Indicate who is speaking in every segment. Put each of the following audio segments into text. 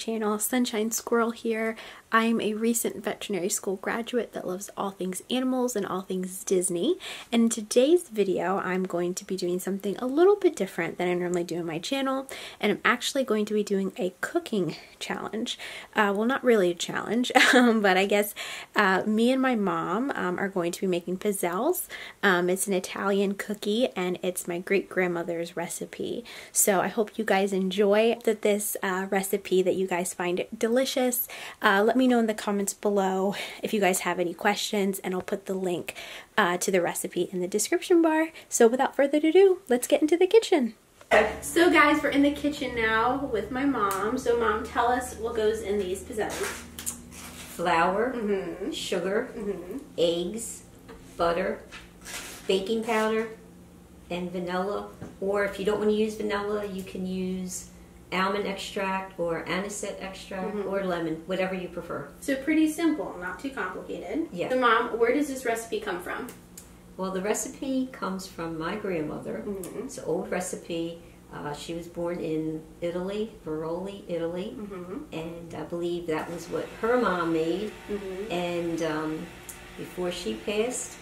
Speaker 1: channel. Sunshine Squirrel here. I'm a recent veterinary school graduate that loves all things animals and all things Disney. And in today's video, I'm going to be doing something a little bit different than I normally do on my channel. And I'm actually going to be doing a cooking challenge. Uh, well, not really a challenge, um, but I guess uh, me and my mom um, are going to be making pizzelles. Um, it's an Italian cookie and it's my great grandmother's recipe. So I hope you guys enjoy that this uh, recipe that you guys find it delicious. Uh, let me know in the comments below if you guys have any questions and I'll put the link uh, to the recipe in the description bar. So without further ado, let's get into the kitchen. So guys, we're in the kitchen now with my mom. So mom, tell us what goes in these pizzelles.
Speaker 2: Flour,
Speaker 1: Mm -hmm.
Speaker 2: sugar,
Speaker 1: Mm -hmm.
Speaker 2: eggs, butter, baking powder, and vanilla. Or if you don't want to use vanilla, you can use almond extract or anisette extract
Speaker 1: Mhm.
Speaker 2: or lemon, whatever you prefer.
Speaker 1: So pretty simple, not too complicated.
Speaker 2: Yeah.
Speaker 1: So mom, where does this recipe come from?
Speaker 2: Well, the recipe comes from my grandmother.
Speaker 1: Mm-hmm.
Speaker 2: It's an old recipe. Uh, she was born in Italy, Veroli, Italy,
Speaker 1: Mm-hmm.
Speaker 2: and I believe that was what her mom made.
Speaker 1: Mm-hmm.
Speaker 2: And um, before she passed,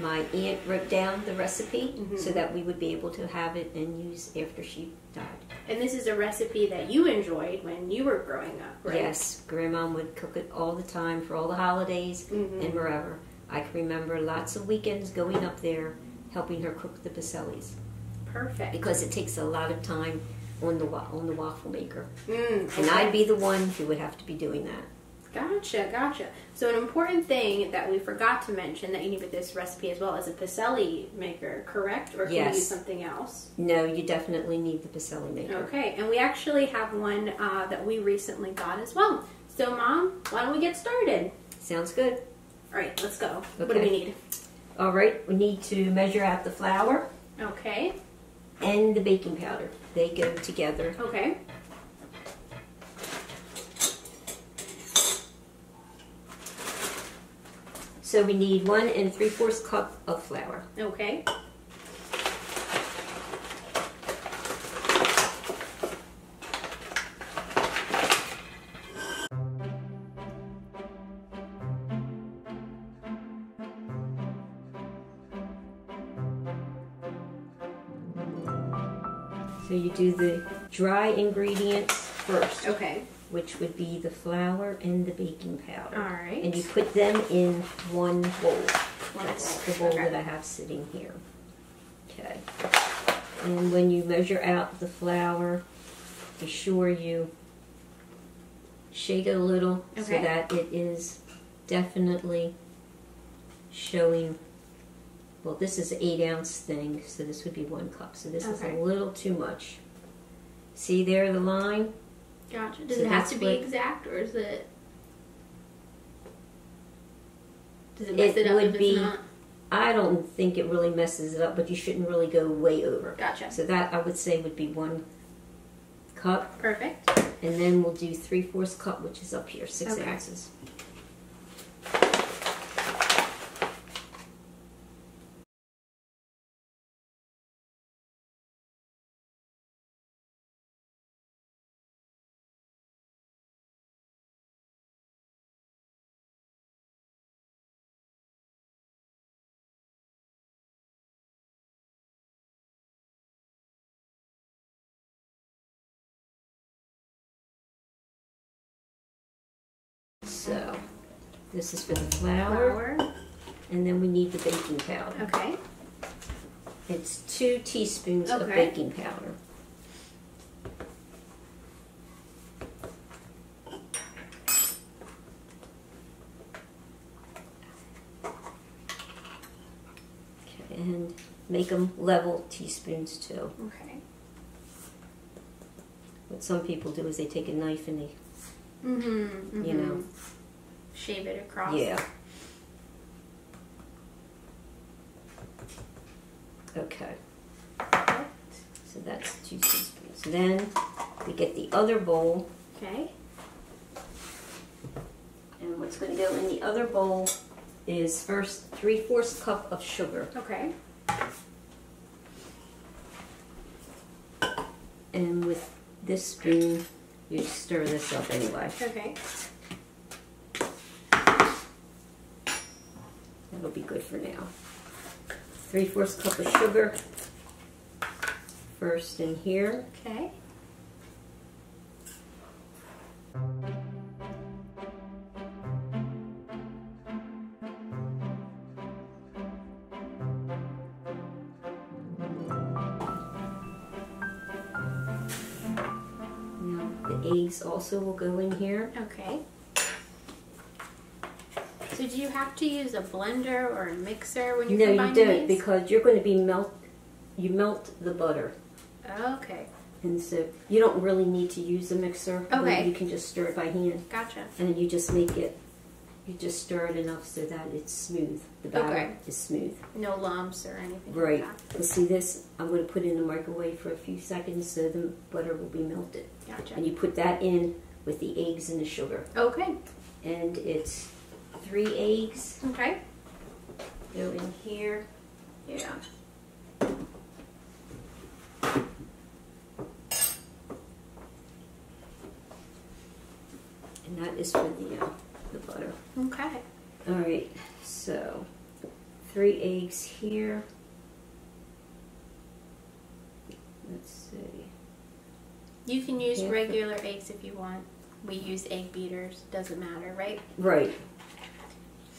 Speaker 2: my aunt wrote down the recipe
Speaker 1: Mhm.
Speaker 2: so that we would be able to have it and use after she died.
Speaker 1: And this is a recipe that you enjoyed when you were growing up, right?
Speaker 2: Yes, Grandma would cook it all the time for all the holidays
Speaker 1: Mhm.
Speaker 2: and wherever. I can remember lots of weekends going up there helping her cook the pizzelles
Speaker 1: Perfect.
Speaker 2: because it takes a lot of time on the on the waffle maker.
Speaker 1: Mm,
Speaker 2: And. I'd be the one who would have to be doing that.
Speaker 1: Gotcha, gotcha. So an important thing that we forgot to mention that you need with this recipe as well is a pizzelle maker, correct? Or can
Speaker 2: Yes.
Speaker 1: you use something else?
Speaker 2: No, you definitely need the pizzelle maker.
Speaker 1: Okay, and we actually have one uh, that we recently got as well. So mom, why don't we get started?
Speaker 2: Sounds good.
Speaker 1: All right, let's go. What do we need?
Speaker 2: All right, we need to measure out the flour
Speaker 1: Okay,
Speaker 2: and the baking powder. They go together.
Speaker 1: okay.
Speaker 2: So we need one and three fourths cup of flour.
Speaker 1: Okay.
Speaker 2: So you do the dry ingredients first,
Speaker 1: Okay.
Speaker 2: Which would be the flour and the baking powder.
Speaker 1: All right.
Speaker 2: And you put them in one bowl.
Speaker 1: One
Speaker 2: That's
Speaker 1: bowl,
Speaker 2: the bowl
Speaker 1: okay.
Speaker 2: that I have sitting here. Okay. And when you measure out the flour, be sure you shake it a little so that it is definitely showing. Well, this is an eight ounce thing, so this would be one cup. So this
Speaker 1: Okay.
Speaker 2: is a little too much. See there the line?
Speaker 1: Gotcha. Does
Speaker 2: So
Speaker 1: it have to be
Speaker 2: what-
Speaker 1: exact, or is it? Does it mess
Speaker 2: It
Speaker 1: it, up
Speaker 2: would
Speaker 1: if
Speaker 2: be-
Speaker 1: it's not?
Speaker 2: I don't think it really messes it up, but you shouldn't really go way over.
Speaker 1: Gotcha.
Speaker 2: So that I would say would be one cup,
Speaker 1: Perfect.
Speaker 2: and then we'll do three fourths cup, which is up here, six
Speaker 1: Okay.
Speaker 2: ounces. So this is for the flour,
Speaker 1: Flour.
Speaker 2: and then we need the baking powder.
Speaker 1: Okay.
Speaker 2: It's two teaspoons of
Speaker 1: Okay.
Speaker 2: baking powder. Okay, and make them level teaspoons too.
Speaker 1: Okay.
Speaker 2: What some people do is they take a knife and they,
Speaker 1: Mm-hmm.
Speaker 2: you know,
Speaker 1: Shave it across.
Speaker 2: yeah. Okay, so that's two teaspoons. Then we get the other bowl,
Speaker 1: Okay.
Speaker 2: and what's going to go in the other bowl is first three fourths cup of sugar.
Speaker 1: Okay.
Speaker 2: And with this spoon, you stir this up anyway.
Speaker 3: Okay.
Speaker 2: That'll be good for now. Three fourths cup of sugar. First in here.
Speaker 3: Okay.
Speaker 2: The eggs also will go in here.
Speaker 3: Okay. So do you have to use a blender or a mixer when you're
Speaker 2: No, you don't
Speaker 3: these?
Speaker 2: because you're going to be melt. You melt the butter,
Speaker 3: Okay.
Speaker 2: and so you don't really need to use a mixer.
Speaker 3: Okay.
Speaker 2: You can just stir it by hand,
Speaker 3: Gotcha.
Speaker 2: and then you just make it. You just stir it enough so that it's smooth. The batter
Speaker 3: Okay.
Speaker 2: is smooth.
Speaker 3: No lumps or anything
Speaker 2: Right.
Speaker 3: like
Speaker 2: But see this? I'm going to put it in the microwave for a few seconds so the butter will be melted.
Speaker 3: Gotcha.
Speaker 2: And you put that in with the eggs and the sugar.
Speaker 3: Okay.
Speaker 2: And it's three eggs
Speaker 3: Okay.
Speaker 2: go in here.
Speaker 3: Yeah.
Speaker 2: And that is for the, uh, the butter.
Speaker 3: Okay.
Speaker 2: All right, so three eggs here. Let's see.
Speaker 3: You can use
Speaker 2: Yeah.
Speaker 3: regular eggs if you want. We use egg beaters. Doesn't matter, right?
Speaker 2: Right.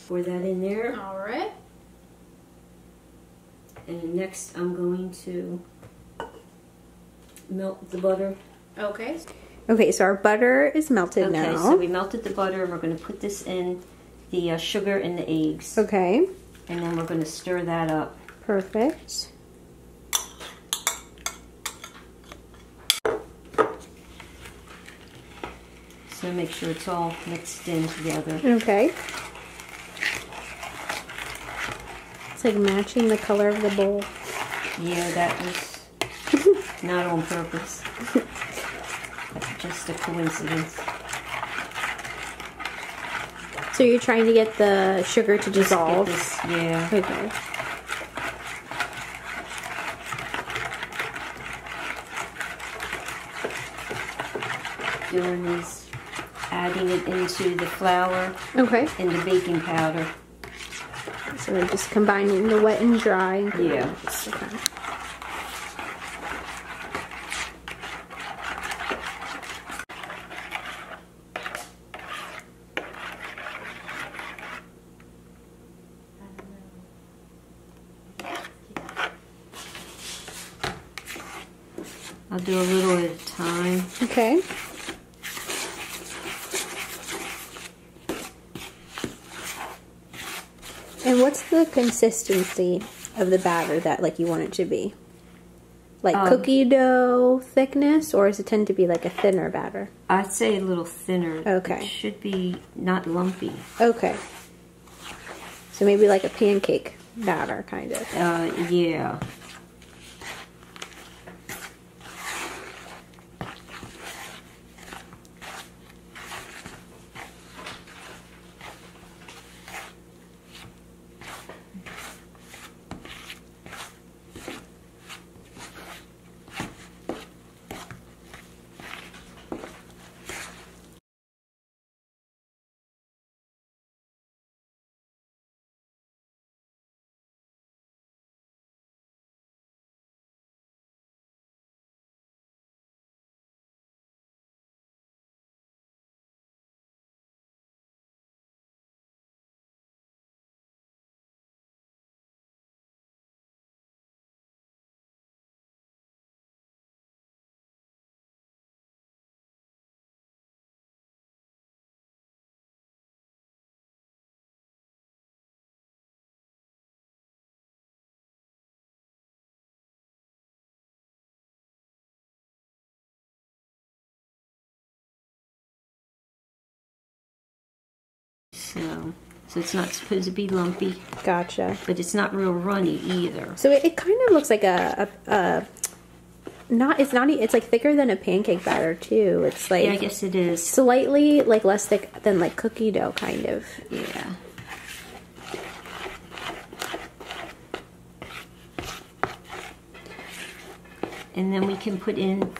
Speaker 2: Pour that in there.
Speaker 3: All right.
Speaker 2: And next I'm going to melt the butter.
Speaker 3: Okay.
Speaker 1: Okay, so our butter is melted
Speaker 2: Okay,
Speaker 1: now.
Speaker 2: Okay, so we melted the butter and we're going to put this in the uh, sugar and the eggs.
Speaker 1: okay,
Speaker 2: And then we're going to stir that up.
Speaker 1: perfect.
Speaker 2: So make sure it's all mixed in together.
Speaker 1: Okay. It's like matching the color of the bowl.
Speaker 2: Yeah, that was not on purpose. Just a coincidence.
Speaker 1: So you're trying to get the sugar to dissolve.
Speaker 2: this- yeah.
Speaker 1: Okay.
Speaker 2: Doing is adding it into the flour
Speaker 1: Okay.
Speaker 2: and the baking powder.
Speaker 1: So we're just combining the wet and dry.
Speaker 2: Yeah.
Speaker 1: Okay.
Speaker 2: I'll do a little at a time.
Speaker 1: Okay. And what's the consistency of the batter that like you want it to be? Like
Speaker 2: Um,
Speaker 1: cookie dough thickness, or does it tend to be like a thinner batter?
Speaker 2: I'd say a little thinner.
Speaker 1: Okay.
Speaker 2: It should be not lumpy.
Speaker 1: Okay. So maybe like a pancake batter, kind of.
Speaker 2: Uh, yeah. So, so it's not supposed to be lumpy,
Speaker 1: Gotcha.
Speaker 2: but it's not real runny either.
Speaker 1: So it, it kind of looks like a, a, a not. It's not. It's like thicker than a pancake batter too. It's like
Speaker 2: Yeah, I guess it is.
Speaker 1: slightly like less thick than like cookie dough, kind of.
Speaker 2: Yeah. And then we can put in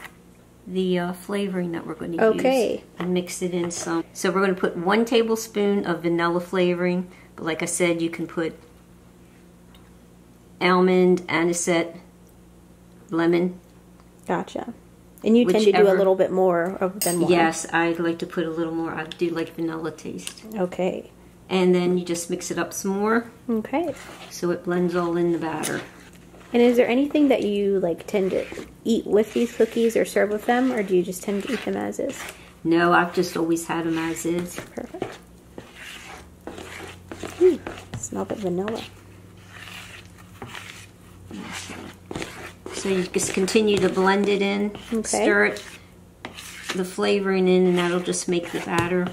Speaker 2: the uh, flavoring that we're going to
Speaker 1: Okay.
Speaker 2: use and mix it in some. So we're going to put one tablespoon of vanilla flavoring, but like I said, you can put almond, anisette, lemon.
Speaker 1: Gotcha. And you tend to do a little bit more of than one.
Speaker 2: Yes, I'd like to put a little more. I do like vanilla taste.
Speaker 1: Okay.
Speaker 2: And then you just mix it up some more
Speaker 1: Okay.
Speaker 2: so it blends all in the batter.
Speaker 1: And is there anything that you like tend to eat with these cookies or serve with them, or do you just tend to eat them as is?
Speaker 2: No, I've just always had them as is.
Speaker 1: Perfect. Ooh, smell the vanilla.
Speaker 2: So you just continue to blend it in,
Speaker 1: Okay.
Speaker 2: stir it, the flavoring in, and that'll just make the batter.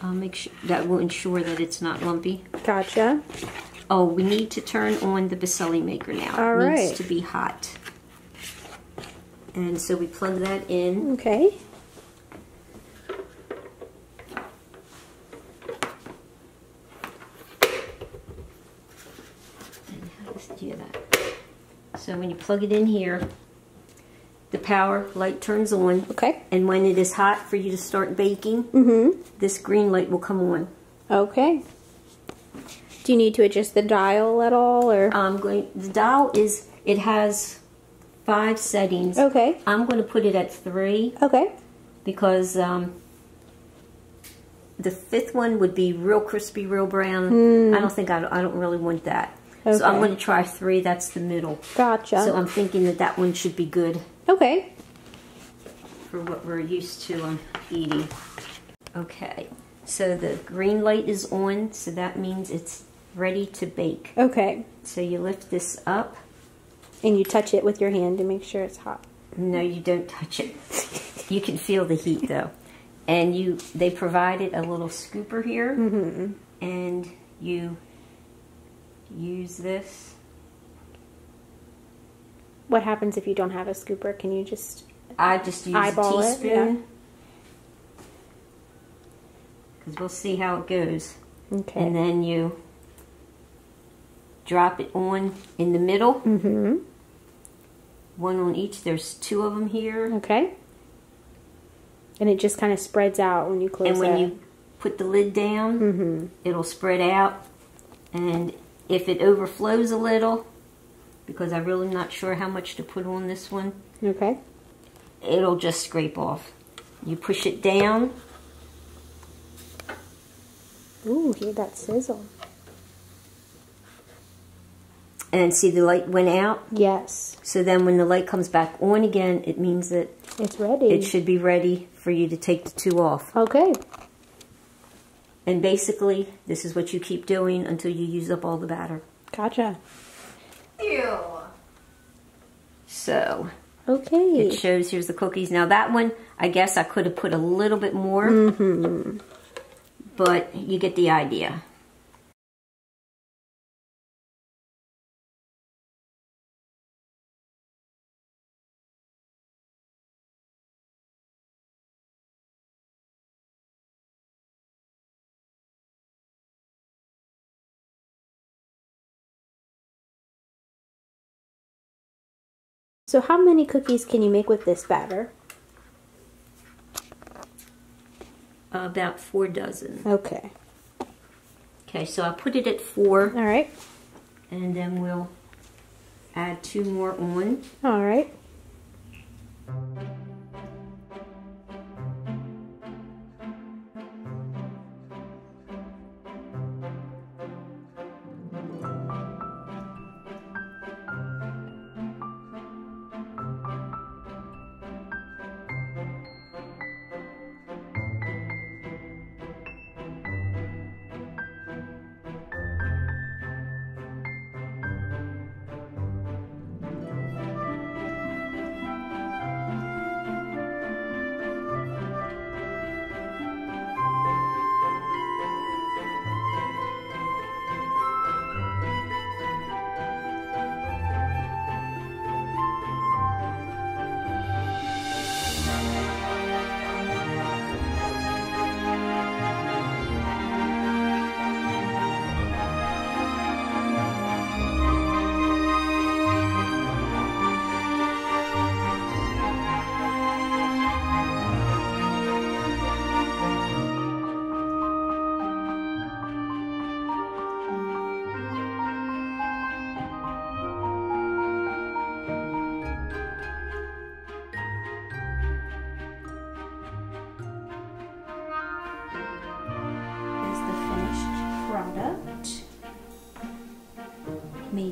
Speaker 2: I'll make sure that will ensure that it's not lumpy.
Speaker 1: Gotcha.
Speaker 2: Oh, we need to turn on the pizzelle maker now.
Speaker 1: All
Speaker 2: it
Speaker 1: right.
Speaker 2: needs to be hot. And so we plug that in.
Speaker 1: Okay.
Speaker 2: Do that. So when you plug it in here, the power light turns on.
Speaker 1: Okay.
Speaker 2: And when it is hot for you to start baking,
Speaker 1: Mm-hmm.
Speaker 2: this green light will come on.
Speaker 1: Okay. Do you need to adjust the dial at all, or?
Speaker 2: I'm going. The dial is. It has five settings.
Speaker 1: Okay.
Speaker 2: I'm going to put it at three
Speaker 1: Okay.
Speaker 2: because um, the fifth one would be real crispy, real brown.
Speaker 1: Hmm.
Speaker 2: I don't think I, don't- I don't really want that. Okay. So I'm going to try three. That's the middle.
Speaker 1: Gotcha.
Speaker 2: So I'm thinking that that one should be good
Speaker 1: okay.
Speaker 2: for what we're used to um, eating. Okay. So the green light is on, so that means it's ready to bake.
Speaker 1: Okay.
Speaker 2: So you lift this up.
Speaker 1: And you touch it with your hand to make sure it's hot.
Speaker 2: No, you don't touch it. you can feel the heat though. And you they provided a little scooper here
Speaker 1: Mm-hmm.
Speaker 2: and you use this.
Speaker 1: What happens if you don't have a scooper? Can you just?
Speaker 2: I just use
Speaker 1: Eyeball
Speaker 2: a
Speaker 1: it,
Speaker 2: teaspoon. Cuz we'll see how it goes.
Speaker 1: Okay.
Speaker 2: And then you drop it on in the middle,
Speaker 1: Mm-hmm.
Speaker 2: one on each. There's two of them here.
Speaker 1: Okay. And it just kind of spreads out when you close
Speaker 2: And when
Speaker 1: it.
Speaker 2: you put the lid down,
Speaker 1: Mm-hmm.
Speaker 2: it'll spread out and if it overflows a little because I'm really not sure how much to put on this one
Speaker 1: Okay.
Speaker 2: it'll just scrape off you push it down
Speaker 1: Ooh, hear that sizzle.
Speaker 2: And see the light went out
Speaker 1: Yes,
Speaker 2: so then when the light comes back on again it means that
Speaker 1: it's ready.
Speaker 2: it should be ready for you to take the two off
Speaker 1: okay.
Speaker 2: and basically this is what you keep doing until you use up all the batter
Speaker 1: Gotcha.
Speaker 4: Ew.
Speaker 2: so
Speaker 1: Okay.
Speaker 2: it shows here's the cookies now that one I guess I could have put a little bit more
Speaker 1: Mm-hmm.
Speaker 2: but you get the idea
Speaker 1: So how many cookies can you make with this batter?
Speaker 2: about four dozen
Speaker 1: Okay.
Speaker 2: Okay, so I put it at four,
Speaker 1: All right.
Speaker 2: and then we'll add two more on.
Speaker 1: All right.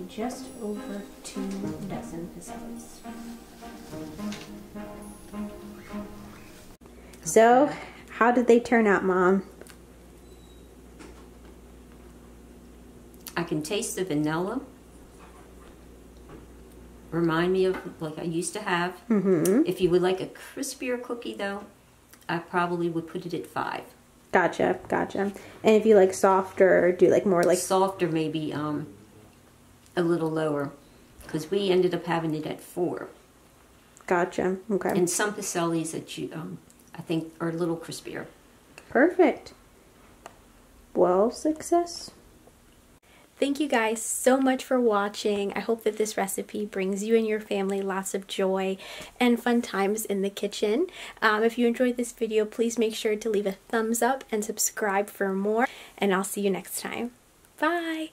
Speaker 1: Just over two dozen pistolas.
Speaker 5: So, how did they turn out, Mom?
Speaker 2: I can taste the vanilla. Remind me of like I used to have.
Speaker 5: Mm-hmm.
Speaker 2: If you would like a crispier cookie, though, I probably would put it at five.
Speaker 5: Gotcha, gotcha. And if you like softer, do like more like
Speaker 2: Softer, maybe um, a little lower, because we ended up having it at four.
Speaker 5: gotcha. Okay.
Speaker 2: And some pizzelles that you, um, I think, are a little crispier.
Speaker 5: Perfect. Well, success.
Speaker 1: Thank you guys so much for watching. I hope that this recipe brings you and your family lots of joy and fun times in the kitchen. Um, if you enjoyed this video, please make sure to leave a thumbs up and subscribe for more. And I'll see you next time. Bye!